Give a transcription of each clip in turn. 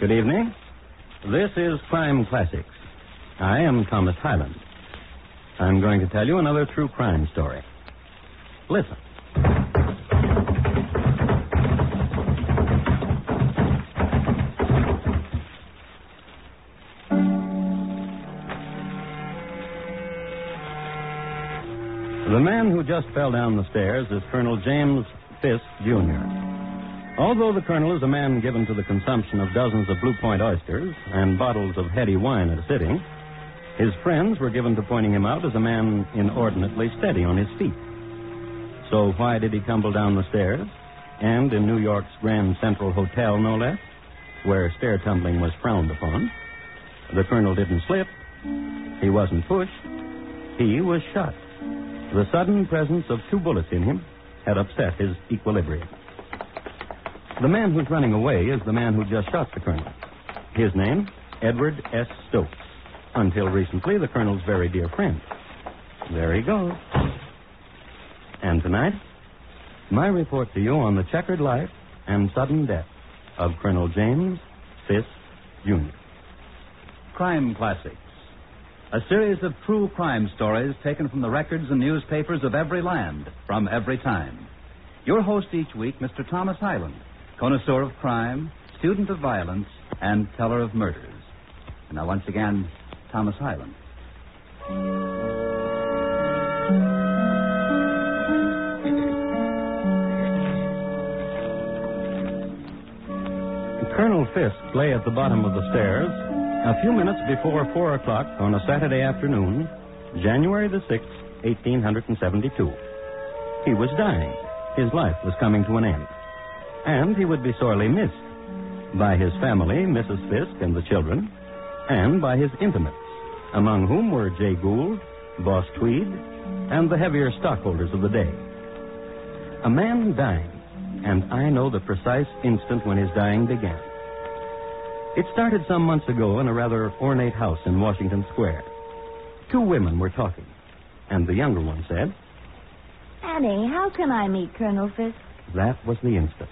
Good evening. This is Crime Classics. I am Thomas Hyland. I'm going to tell you another true crime story. Listen. The man who just fell down the stairs is Colonel James Fisk, Jr. Although the colonel is a man given to the consumption of dozens of Blue Point oysters and bottles of heady wine at a sitting, his friends were given to pointing him out as a man inordinately steady on his feet. So why did he tumble down the stairs? And in New York's Grand Central Hotel, no less, where stair tumbling was frowned upon. The colonel didn't slip. He wasn't pushed. He was shot. The sudden presence of two bullets in him had upset his equilibrium. The man who's running away is the man who just shot the colonel. His name, Edward S. Stokes. Until recently, the colonel's very dear friend. There he goes. And tonight, my report to you on the checkered life and sudden death of Colonel James Fisk, Jr. Crime Classics. A series of true crime stories taken from the records and newspapers of every land, from every time. Your host each week, Mr. Thomas Hyland, connoisseur of crime, student of violence, and teller of murders. And now, once again, Thomas Hyland. Colonel Fisk lay at the bottom of the stairs a few minutes before four o'clock on a Saturday afternoon, January the 6th, 1872. He was dying. His life was coming to an end. And he would be sorely missed by his family, Mrs. Fisk and the children, and by his intimates, among whom were Jay Gould, Boss Tweed, and the heavier stockholders of the day. A man dying, and I know the precise instant when his dying began. It started some months ago in a rather ornate house in Washington Square. Two women were talking, and the younger one said, Annie, how can I meet Colonel Fisk? That was the instant.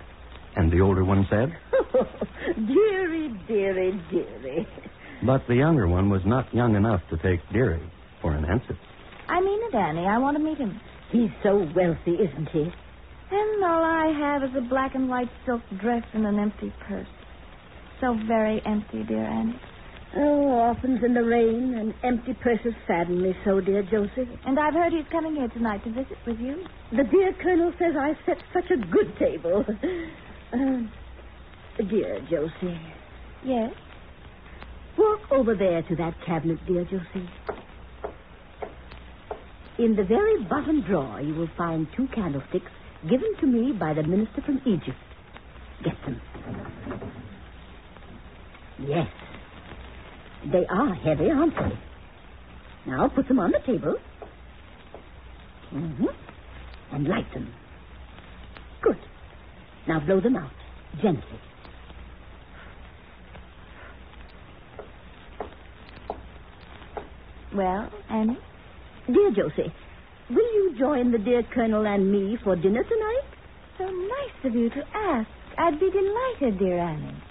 And the older one said, dearie, dearie, dearie. But the younger one was not young enough to take dearie for an answer. I mean it, Annie. I want to meet him. He's so wealthy, isn't he? And all I have is a black and white silk dress and an empty purse. So very empty, dear Annie. Oh, orphans in the rain and empty purses sadden me so, dear Josie. And I've heard he's coming here tonight to visit with you. The dear Colonel says I set such a good table. Dear Josie. Yes? Walk over there to that cabinet, dear Josie. In the very bottom drawer, you will find two candlesticks given to me by the minister from Egypt. Get them. Yes. They are heavy, aren't they? Now put them on the table. Mm-hmm. And light them. Good. Now blow them out. Gently. Well, Annie? Dear Josie, will you join the dear Colonel and me for dinner tonight? So nice of you to ask. I'd be delighted, dear Annie.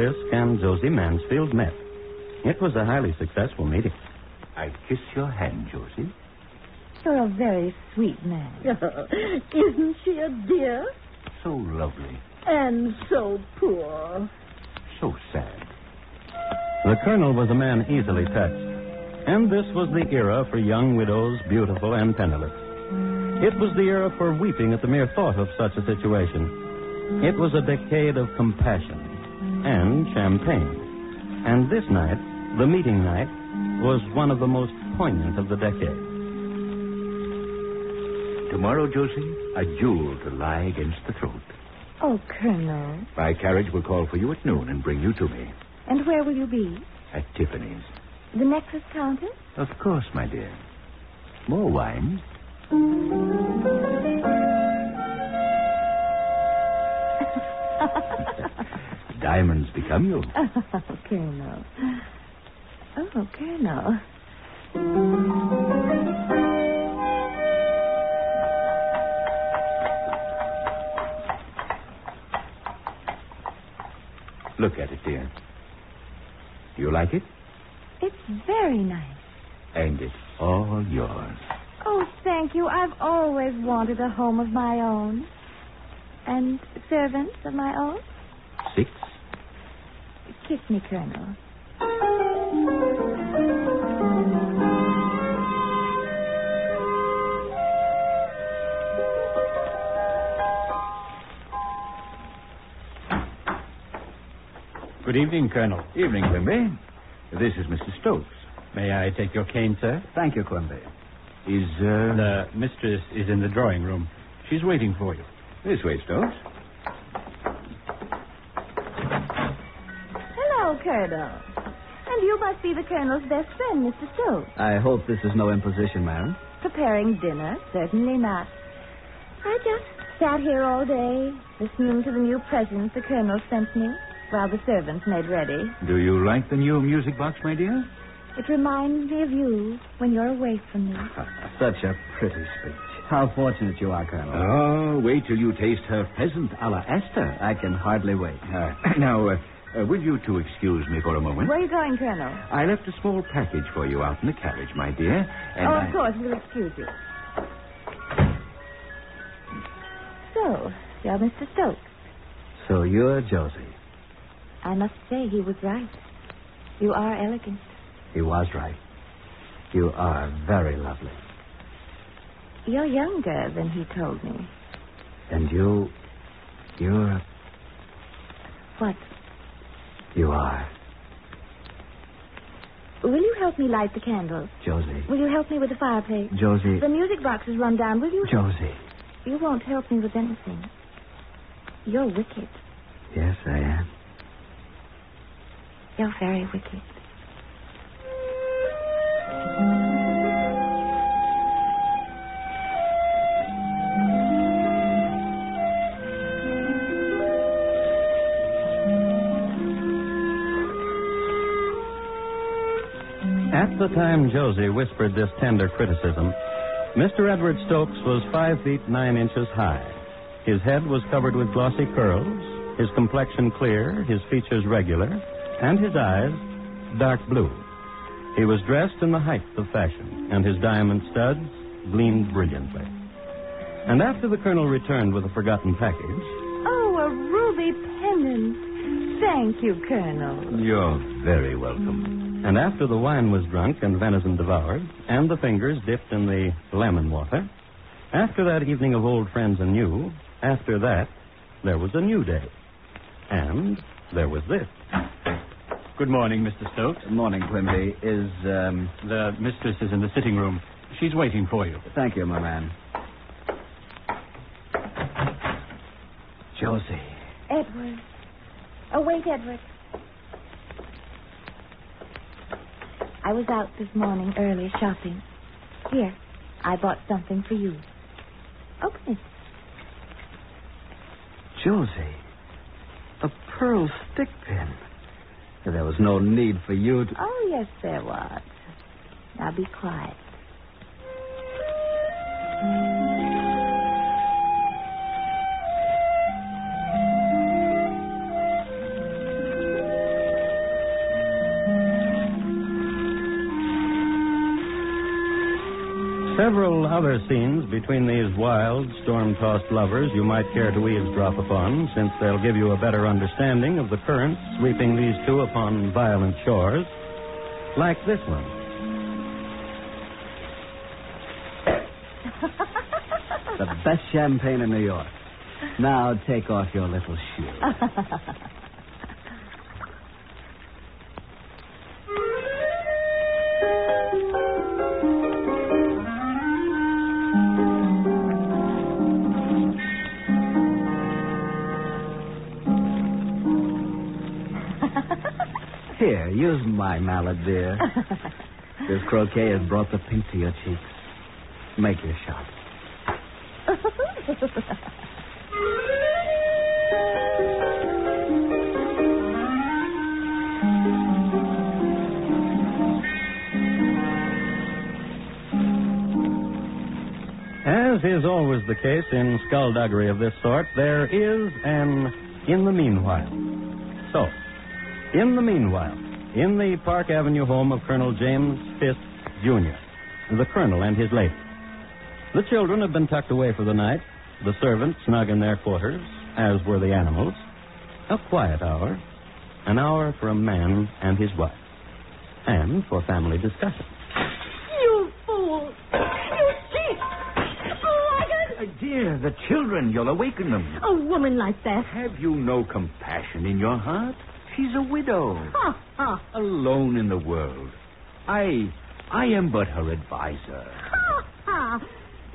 That Colonel Fisk and Josie Mansfield met. It was a highly successful meeting. I kiss your hand, Josie. You're a very sweet man. Isn't she a dear? So lovely. And so poor. So sad. The colonel was a man easily touched. And this was the era for young widows, beautiful and penniless. It was the era for weeping at the mere thought of such a situation. It was a decade of compassion and champagne. And this night, the meeting night, was one of the most poignant of the decade. Tomorrow, Josie, a jewel to lie against the throat. Oh, Colonel. My carriage will call for you at noon and bring you to me And where will you be? at Tiffany's. The necklace counter? Of course, my dear. More wine? Diamonds become you. Oh, Colonel. Oh, Colonel. Look at it, dear. Do you like it? It's very nice. And it's all yours. Oh, thank you. I've always wanted a home of my own. And servants of my own. Six? Kiss me, Colonel. Good evening, Colonel. Evening, Quimby. This is Mr. Stokes. May I take your cane, sir? Thank you, Quimby. Is, uh... The mistress is in the drawing room. She's waiting for you. This way, Stokes. Colonel. And you must be the Colonel's best friend, Mr. Stokes. I hope this is no imposition, madam. Preparing dinner? Certainly not. I just sat here all day, listening to the new presents the Colonel sent me while the servants made ready. Do you like the new music box, my dear? It reminds me of you when you're away from me. Such a pretty speech. How fortunate you are, Colonel. Oh, wait till you taste her pheasant a la Esther. I can hardly wait. Uh, now, uh, uh, will you two excuse me for a moment? Where are you going, Colonel? I left a small package for you out in the carriage, my dear. Oh, I... of course. We'll excuse you. So, you're Mr. Stokes. So you're Josie. I must say he was right. You are elegant. He was right. You are very lovely. You're younger than he told me. And you. You're. What? You are. Will you help me light the candles? Josie. Will you help me with the fireplace? Josie. The music box is run down. Will you? Josie. You won't help me with anything. You're wicked. Yes, I am. You're very wicked. The time Josie whispered this tender criticism, Mr. Edward Stokes was five feet nine inches high. His head was covered with glossy curls, his complexion clear, his features regular, and his eyes dark blue. He was dressed in the height of fashion, and his diamond studs gleamed brilliantly. And after the colonel returned with a forgotten package, Oh, a ruby pendant. Thank you, Colonel. You're very welcome. And after the wine was drunk and venison devoured, and the fingers dipped in the lemon water, after that evening of old friends and new, after that, there was a new day. And there was this. Good morning, Mr. Stokes. Good morning, Quimby. Is, um. The mistress is in the sitting room. She's waiting for you. Thank you, my man. Josie. Edward. Oh, wait, Edward. I was out this morning early shopping. Here, I bought something for you. Open it. Josie. A pearl stick pin. There was no need for you to. Oh, yes, there was. Now be quiet. Several other scenes between these wild, storm tossed lovers you might care to eavesdrop upon, since they'll give you a better understanding of the currents sweeping these two upon violent shores. Like this one. The best champagne in New York. Now take off your little shoe. Hi, Mallet, dear. this croquet has brought the pink to your cheeks. Make your shot. As is always the case in skullduggery of this sort, there is an in the meanwhile. So, in the meanwhile, in the Park Avenue home of Colonel James Fisk, Jr., the Colonel and his lady. The children have been tucked away for the night, the servants snug in their quarters, as were the animals. A quiet hour, an hour for a man and his wife, and for family discussion. You fool! You cheat! Blackguard! Uh, dear, the children, you'll awaken them. A woman like that. Have you no compassion in your heart? She's a widow, Ha ha! alone in the world. I, I am but her advisor. Ha ha!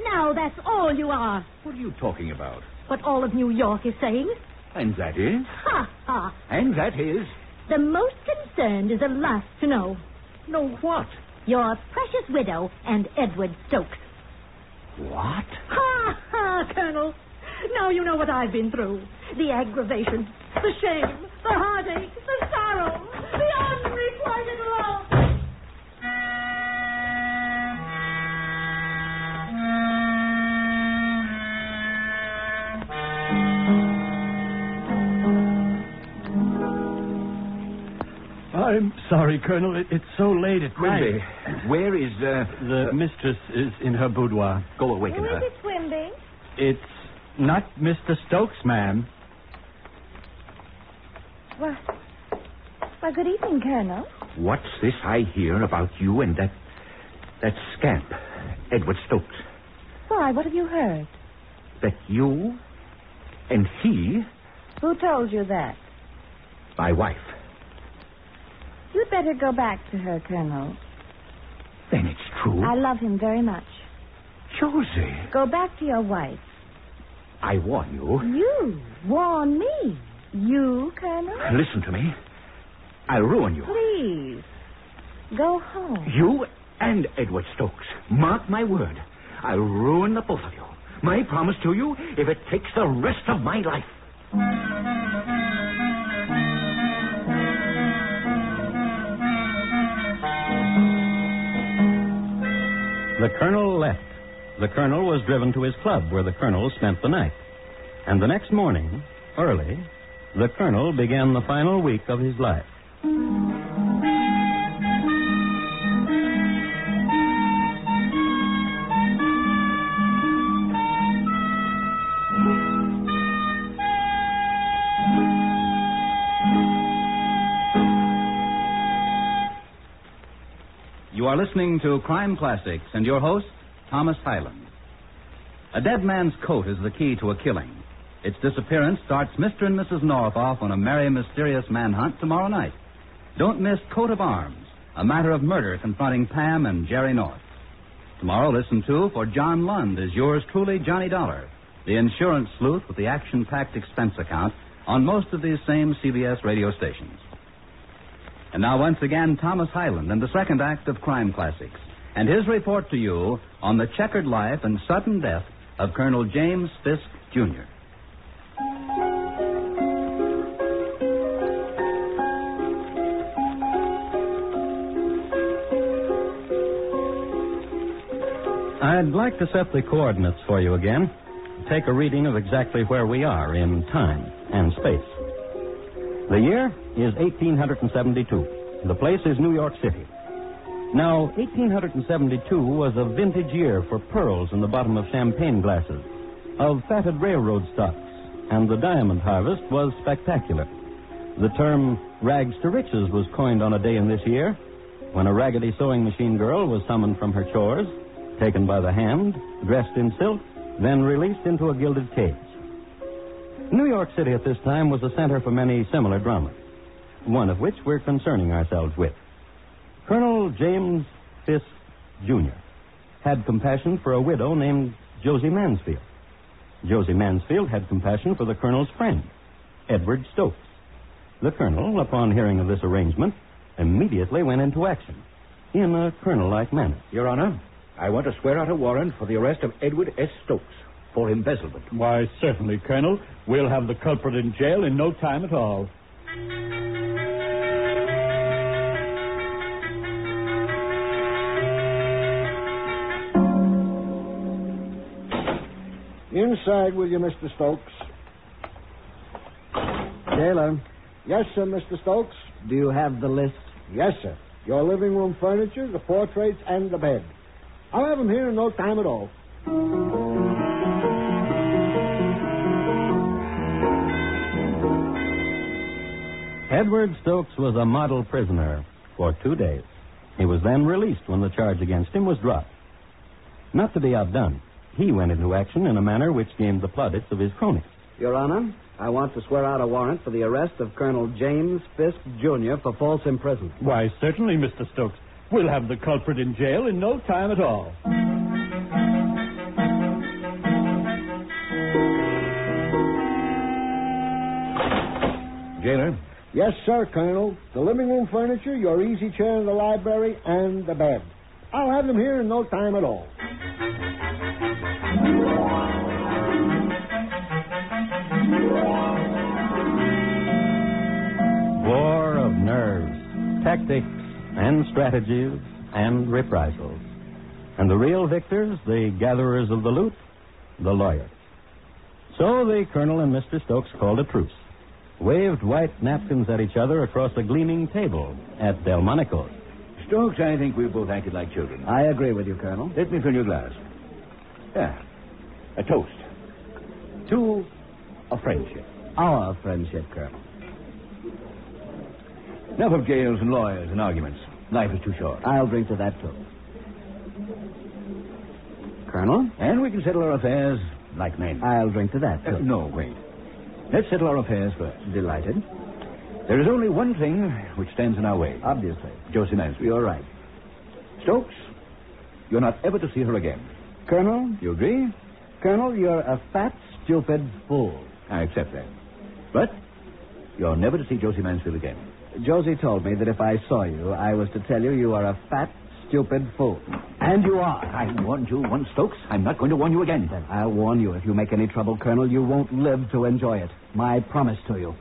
Now that's all you are. What are you talking about? What all of New York is saying. And that is? Ha ha! And that is? The most concerned is the last to know. Know what? Your precious widow and Edward Stokes. What? Ha ha, Colonel. Now you know what I've been through. The aggravation, the shame, the heartache, the sorrow, the unrequited love. I'm sorry, Colonel. It, it's so late at Quimby, night. where is, uh... The mistress is in her boudoir. Go Who awaken is her. it, Quimby? It's not Mr. Stokes, ma'am. Well, well, good evening, Colonel. What's this I hear about you and that... that scamp, Edward Stokes? Why, what have you heard? That you and he, Who told you that? my wife, You'd better go back to her, Colonel. then it's true. I love him very much. Josie, Go back to your wife. I warn you. You warn me. You, Colonel? Listen to me. I'll ruin you. Please. Go home. You and Edward Stokes. Mark my word. I'll ruin the both of you. My promise to you, if it takes the rest of my life. The colonel left. The colonel was driven to his club where the colonel spent the night. And the next morning, early, the colonel began the final week of his life. You are listening to Crime Classics and your host, Thomas Hyland. A dead man's coat is the key to a killing. Its disappearance starts Mr. and Mrs. North off on a merry, mysterious manhunt tomorrow night. Don't miss Coat of Arms, a matter of murder confronting Pam and Jerry North. Tomorrow, listen to For John Lund is yours truly, Johnny Dollar, the insurance sleuth with the action packed expense account on most of these same CBS radio stations. And now, once again, Thomas Hyland and the second act of Crime Classics, and his report to you on the checkered life and sudden death of Colonel James Fisk, Jr. I'd like to set the coordinates for you again. Take a reading of exactly where we are in time and space. The year is 1872. The place is New York City. Now, 1872 was a vintage year for pearls in the bottom of champagne glasses, of fatted railroad stocks, and the diamond harvest was spectacular. The term rags to riches was coined on a day in this year when a raggedy sewing machine girl was summoned from her chores, taken by the hand, dressed in silk, then released into a gilded cage. New York City at this time was a center for many similar dramas, one of which we're concerning ourselves with. Colonel James Fisk, Jr. had compassion for a widow named Josie Mansfield. Josie Mansfield had compassion for the colonel's friend, Edward Stokes. The colonel, upon hearing of this arrangement, immediately went into action in a colonel-like manner. Your Honor, I want to swear out a warrant for the arrest of Edward S. Stokes for embezzlement. Why, certainly, Colonel. We'll have the culprit in jail in no time at all. Inside will you, Mr. Stokes. Jailer, Yes, sir, Mr. Stokes. do you have the list? Yes, sir. Your living room furniture, the portraits, and the bed. I'll have him here in no time at all. Edward Stokes was a model prisoner for two days. He was then released when the charge against him was dropped. Not to be outdone, he went into action in a manner which gained the plaudits of his cronies. Your Honor, I want to swear out a warrant for the arrest of Colonel James Fisk, Jr. for false imprisonment. Why, certainly, Mr. Stokes. We'll have the culprit in jail in no time at all. Jailer, Yes, sir, Colonel. The living room furniture, your easy chair in the library, and the bed. I'll have them here in no time at all. War of nerves, tactics, and strategies, and reprisals. And the real victors, the gatherers of the loot, the lawyers. So the colonel and Mr. Stokes called a truce, waved white napkins at each other across a gleaming table at Delmonico's. Stokes, I think we both acted like children. I agree with you, Colonel. Let me fill your glass. Yeah. A toast. To a friendship. Our friendship, Colonel. Enough of jails and lawyers and arguments. Life is too short. I'll drink to that, too. Colonel, And we can settle our affairs like men. I'll drink to that, Uh, no, wait. Let's settle our affairs first. Delighted. There is only one thing which stands in our way. Obviously. Josie Mansfield. You're right. Stokes, you're not ever to see her again. Colonel, You agree? Colonel, you're a fat, stupid fool. I accept that. But you're never to see Josie Mansfield again. Josie told me that if I saw you, I was to tell you you are a fat, stupid fool. And you are. I warned you once, Stokes. I'm not going to warn you again. Then I'll warn you, if you make any trouble, Colonel, you won't live to enjoy it. My promise to you.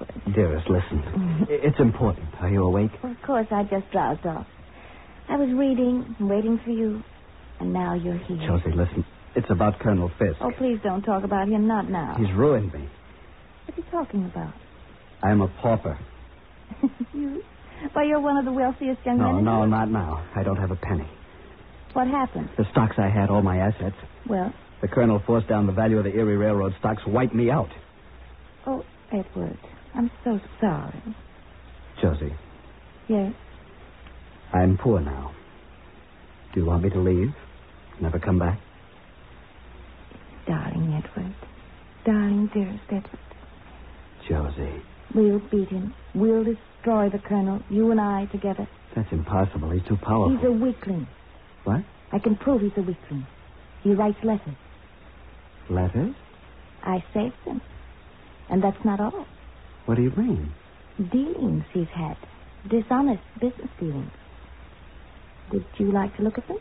Edward. Dearest, listen. It's important. Are you awake? Of course, I just drowsed off. I was reading, waiting for you, and now you're here. Josie, listen. It's about Colonel Fisk. Oh, please don't talk about him. Not now. He's ruined me. What are you talking about? I'm a pauper. you? Why, you're one of the wealthiest young men No, in no, world. not now. I don't have a penny. What happened? The stocks I had, all my assets. Well, The colonel forced down the value of the Erie Railroad stocks, wiped me out. oh, Edward, I'm so sorry. Josie, Yes. I'm poor now. Do you want me to leave? Never come back? Darling Edward. Darling, dearest Edward. Josie, We'll beat him. We'll destroy the colonel, you and I together. that's impossible. He's too powerful. He's a weakling. What? I can prove he's a weakling. He writes letters. Letters? I saved them. And that's not all. What do you mean? Dealings he's had. Dishonest business dealings. Would you like to look at them?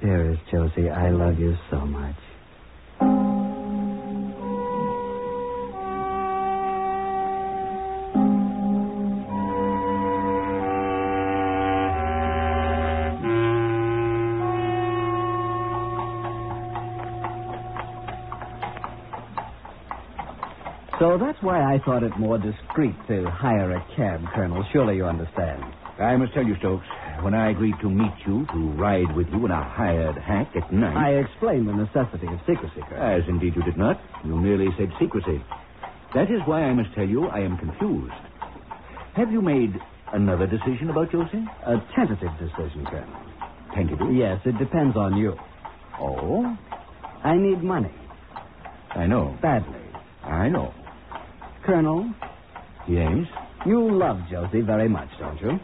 Dearest Josie, I love you so much. That's why I thought it more discreet to hire a cab, Colonel. Surely you understand. I must tell you, Stokes, when I agreed to meet you, to ride with you in a hired hack at night. I explained the necessity of secrecy, Colonel. As indeed you did not. You merely said secrecy. That is why I must tell you I am confused. Have you made another decision about Josie? A tentative decision, Colonel. Tentative? Yes, it depends on you. Oh, I need money. I know. Badly. I know. Colonel, Yes? you love Josie very much, don't you?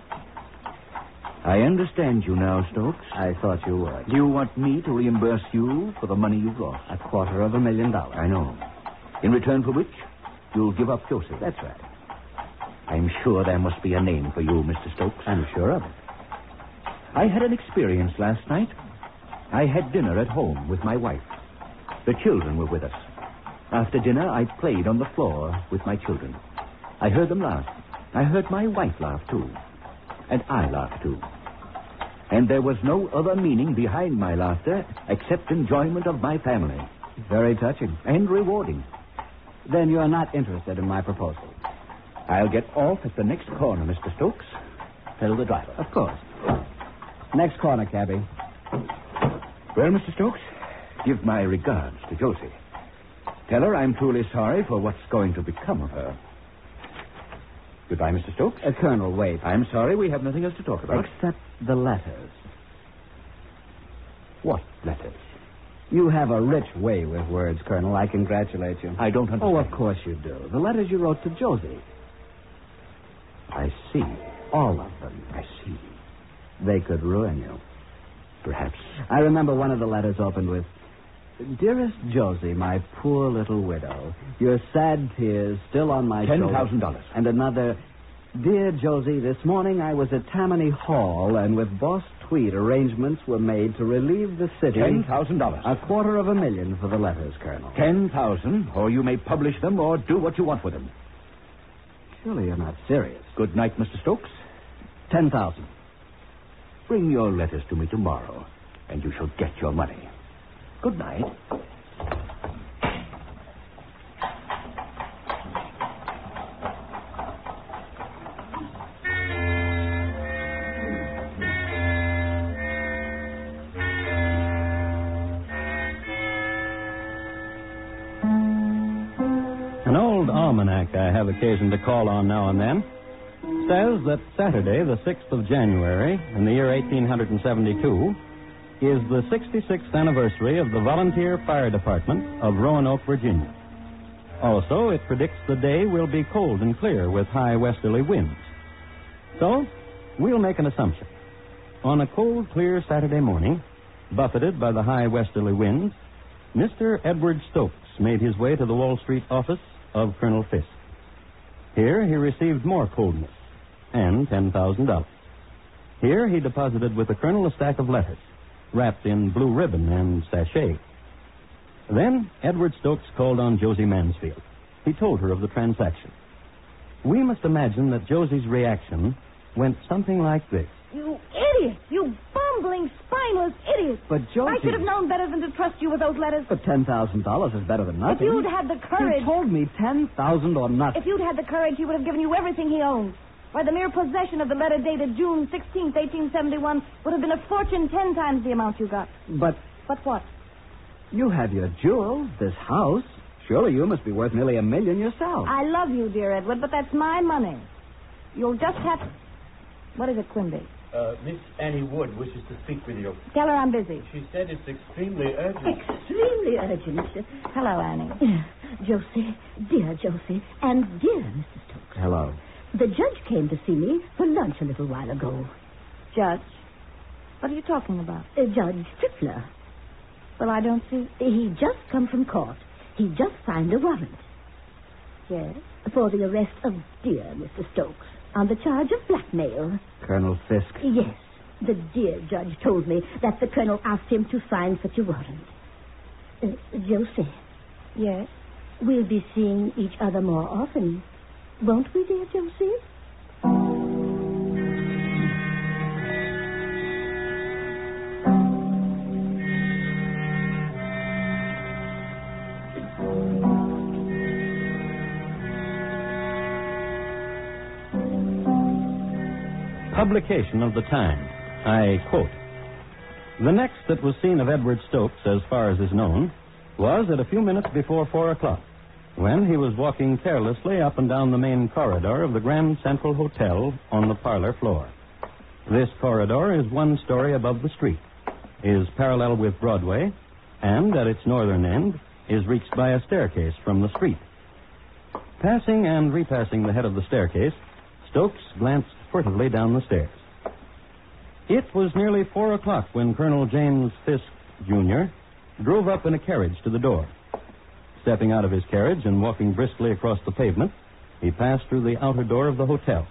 I understand you now, Stokes. I thought you would. Do You want me to reimburse you for the money you've lost? A quarter of a million dollars. I know. In return for which, You'll give up Josie. That's right. I'm sure there must be a name for you, Mr. Stokes. I'm sure of it. I had an experience last night. I had dinner at home with my wife. The children were with us. After dinner, I played on the floor with my children. I heard them laugh. I heard my wife laugh, too. And I laughed, too. And there was no other meaning behind my laughter except enjoyment of my family. Very touching. And rewarding. Then you're not interested in my proposal. I'll get off at the next corner, Mr. Stokes. Tell the driver. Of course. Next corner, cabby. Well, Mr. Stokes, give my regards to Josie. Tell her I'm truly sorry for what's going to become of her. Goodbye, Mr. Stokes. Uh, Colonel, wait. I'm sorry we have nothing else to talk about. Except the letters. What letters? You have a rich way with words, Colonel. I congratulate you. I don't understand. Oh, of course you do. The letters you wrote to Josie. I see. All of them. I see. They could ruin you. Perhaps. I remember one of the letters opened with Dearest Josie, my poor little widow, your sad tears still on my Ten thousand dollars. And another, Dear Josie, this morning I was at Tammany Hall, and with Boss Tweed, arrangements were made to relieve the city. Ten thousand dollars. A quarter of a million for the letters, Colonel. Ten thousand, or you may publish them or do what you want with them. Surely you're not serious. Good night, Mr. Stokes. Ten thousand. Bring your letters to me tomorrow, and you shall get your money. Good night. An old almanac I have occasion to call on now and then says that Saturday, the 6th of January, in the year 1872, is the 66th anniversary of the Volunteer Fire Department of Roanoke, Virginia. Also, it predicts the day will be cold and clear with high westerly winds. So, we'll make an assumption. On a cold, clear Saturday morning, buffeted by the high westerly winds, Mr. Edward Stokes made his way to the Wall Street office of Colonel Fisk. Here he received more coldness and $10,000. Here he deposited with the colonel a stack of letters wrapped in blue ribbon and sachet. Then Edward Stokes called on Josie Mansfield. He told her of the transaction. We must imagine that Josie's reaction went something like this. You idiot! You bumbling, spineless idiot! But Josie. I should have known better than to trust you with those letters. But ten thousand dollars is better than nothing. If you'd had the courage, You told me ten thousand or nothing. if you'd had the courage, he would have given you everything he owned. Why, the mere possession of the letter dated June 16th, 1871, would have been a fortune ten times the amount you got. But But what? you have your jewels, this house. Surely you must be worth nearly a million yourself. I love you, dear Edward, but that's my money. You'll just have. What is it, Quimby? Uh, Miss Annie Wood wishes to speak with you. Tell her I'm busy. She said it's extremely urgent. Extremely urgent. Hello, Annie. Josie, dear Josie, and dear Mrs. Stokes. Hello. The judge came to see me for lunch a little while ago. Judge. What are you talking about? Uh, Judge Strickler. Well, I don't see. He just come from court. He just signed a warrant Yes. for the arrest of dear Mr. Stokes on the charge of blackmail. Colonel Fisk. Yes, the dear judge told me that the colonel asked him to sign such a warrant. Uh, Josie, Yes. we'll be seeing each other more often, won't we, dear Josie? Publication of the time. I quote The next that was seen of Edward Stokes, as far as is known, was at a few minutes before four o'clock, when he was walking carelessly up and down the main corridor of the Grand Central Hotel on the parlor floor. This corridor is one story above the street, is parallel with Broadway, and at its northern end is reached by a staircase from the street. Passing and repassing the head of the staircase, Stokes glanced furtively down the stairs. It was nearly four o'clock when Colonel James Fisk, Jr., drove up in a carriage to the door. Stepping out of his carriage and walking briskly across the pavement, he passed through the outer door of the hotel.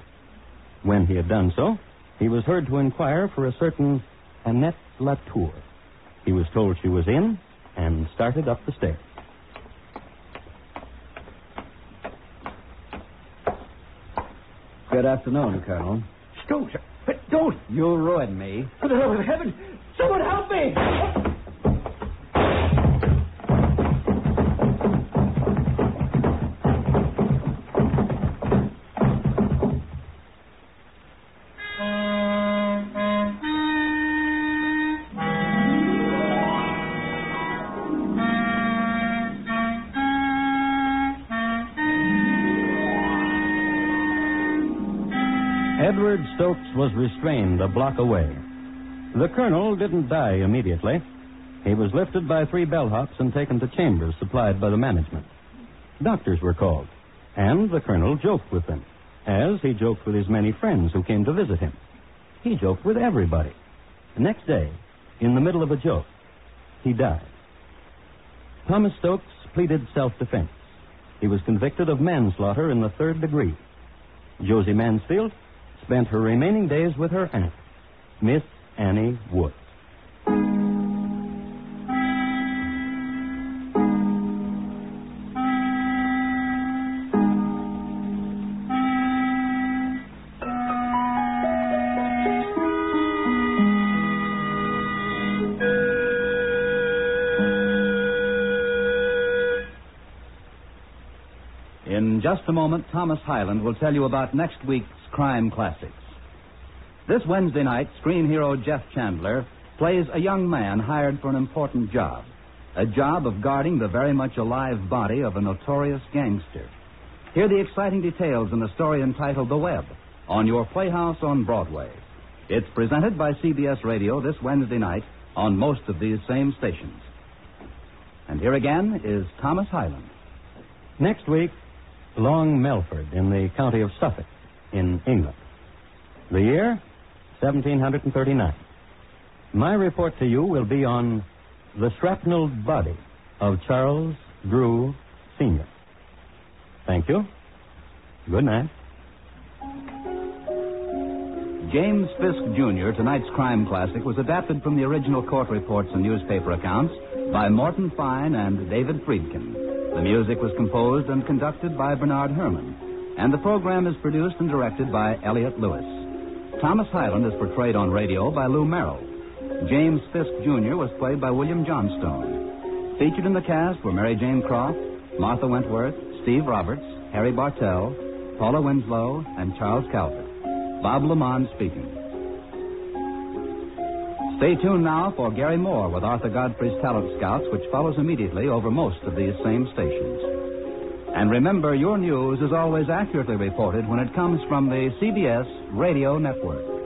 When he had done so, he was heard to inquire for a certain Annette Latour. He was told she was in and started up the stairs. Good afternoon, Colonel. Don't, but don't. You ruined me. For the love of heaven, someone help me! Stokes was restrained a block away. The colonel didn't die immediately. He was lifted by three bellhops and taken to chambers supplied by the management. Doctors were called, and the colonel joked with them, as he joked with his many friends who came to visit him. He joked with everybody. The next day, in the middle of a joke, he died. Thomas Stokes pleaded self defense. He was convicted of manslaughter in the third degree. Josie Mansfield spent her remaining days with her aunt, Miss Annie Wood. Just a moment, Thomas Hyland will tell you about next week's crime classics. This Wednesday night, screen hero Jeff Chandler plays a young man hired for an important job. A job of guarding the very much alive body of a notorious gangster. Hear the exciting details in the story entitled The Web on your Playhouse on Broadway. It's presented by CBS Radio this Wednesday night on most of these same stations. And here again is Thomas Hyland. Next week, Long Melford in the county of Suffolk in England. The year, 1739. My report to you will be on the shrapnel body of Charles Drew Sr. Thank you. Good night. James Fisk Jr., tonight's crime classic, was adapted from the original court reports and newspaper accounts by Morton Fine and David Friedkin. The music was composed and conducted by Bernard Herrmann, and the program is produced and directed by Elliott Lewis. Thomas Hyland is portrayed on radio by Lou Merrill. James Fisk Jr. was played by William Johnstone. Featured in the cast were Mary Jane Croft, Martha Wentworth, Steve Roberts, Harry Bartell, Paula Winslow, and Charles Calvert. Bob LeMond speaking. Stay tuned now for Garry Moore with Arthur Godfrey's Talent Scouts, which follows immediately over most of these same stations. And remember, your news is always accurately reported when it comes from the CBS Radio Network.